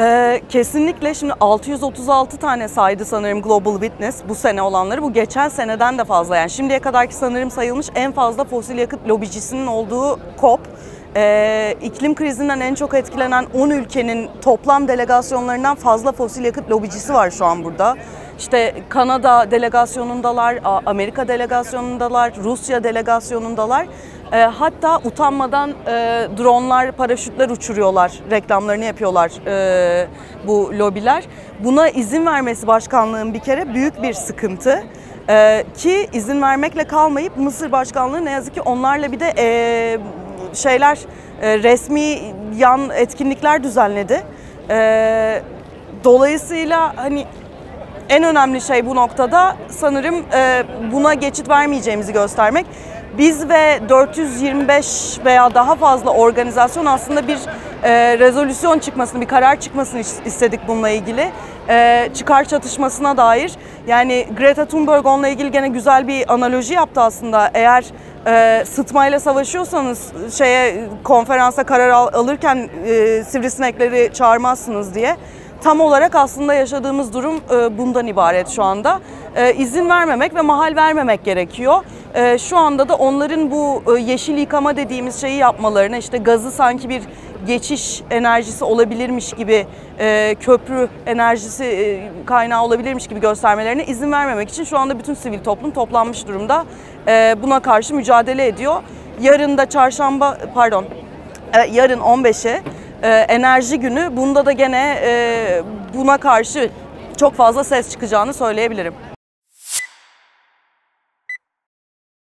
Ee, kesinlikle şimdi 636 tane saydı sanırım Global Witness bu sene olanları. Bu geçen seneden de fazla yani şimdiye kadarki sanırım sayılmış en fazla fosil yakıt lobicisinin olduğu COP. Ee, iklim krizinden en çok etkilenen 10 ülkenin toplam delegasyonlarından fazla fosil yakıt lobicisi var şu an burada. İşte Kanada delegasyonundalar, Amerika delegasyonundalar, Rusya delegasyonundalar. Ee, hatta utanmadan e, dronlar, paraşütler uçuruyorlar, reklamlarını yapıyorlar e, bu lobiler. Buna izin vermesi başkanlığın bir kere büyük bir sıkıntı. Ee, ki izin vermekle kalmayıp Mısır başkanlığı ne yazık ki onlarla bir de e, şeyler e, resmi yan etkinlikler düzenledi. E, dolayısıyla hani en önemli şey bu noktada sanırım e, buna geçit vermeyeceğimizi göstermek. Biz ve 425 veya daha fazla organizasyon aslında bir e, rezolüsyon çıkmasını, bir karar çıkmasını is- istedik bununla ilgili. E, çıkar çatışmasına dair. Yani Greta Thunberg onunla ilgili gene güzel bir analoji yaptı aslında. Eğer e, sıtmayla savaşıyorsanız şeye konferansa karar al- alırken e, sivrisinekleri çağırmazsınız diye. Tam olarak aslında yaşadığımız durum e, bundan ibaret şu anda. E, izin vermemek ve mahal vermemek gerekiyor. E, şu anda da onların bu yeşil yıkama dediğimiz şeyi yapmalarına işte gazı sanki bir geçiş enerjisi olabilirmiş gibi köprü enerjisi kaynağı olabilirmiş gibi göstermelerine izin vermemek için şu anda bütün sivil toplum toplanmış durumda. Buna karşı mücadele ediyor. Yarın da çarşamba pardon yarın 15'e e, enerji günü. Bunda da gene e, buna karşı çok fazla ses çıkacağını söyleyebilirim.